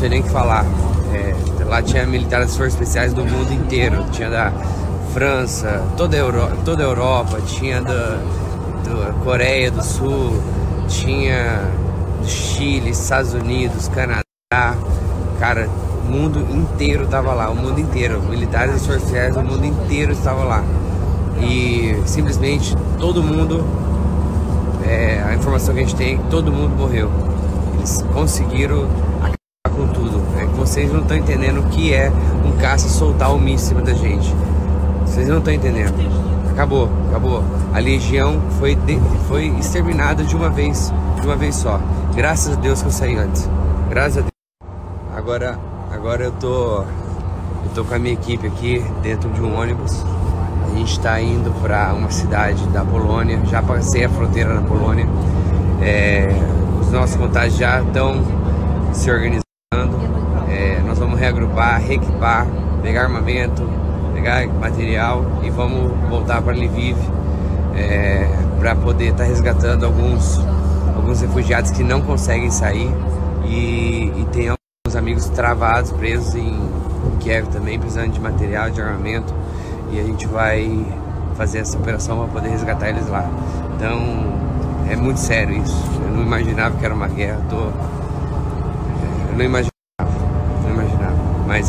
sei nem o que falar. É, lá tinha militares forças especiais do mundo inteiro. Tinha da França, toda a, toda a Europa, tinha da, da Coreia do Sul, tinha do Chile, Estados Unidos, Canadá. Cara, o mundo inteiro estava lá, o mundo inteiro. Militares das forças especiais do mundo inteiro estava lá. E simplesmente todo mundo, é, a informação que a gente tem todo mundo morreu. Eles conseguiram com tudo. É que vocês não estão entendendo o que é um caça soltar o míssil em cima da gente. Vocês não estão entendendo. Acabou, acabou. A legião foi, de, foi exterminada de uma vez, de uma vez só. Graças a Deus que eu saí antes. Graças a Deus. Agora, agora eu tô, eu tô com a minha equipe aqui dentro de um ônibus. A gente está indo para uma cidade da Polônia. Já passei a fronteira na Polônia. É, os nossos contatos já estão se organizando reagrupar, reequipar, pegar armamento, pegar material e vamos voltar para Lviv é, para poder estar tá resgatando alguns, alguns refugiados que não conseguem sair e, e tem alguns amigos travados, presos em Kiev também, precisando de material, de armamento e a gente vai fazer essa operação para poder resgatar eles lá. Então é muito sério isso. Eu não imaginava que era uma guerra. Tô, é, eu não imaginava. Mas é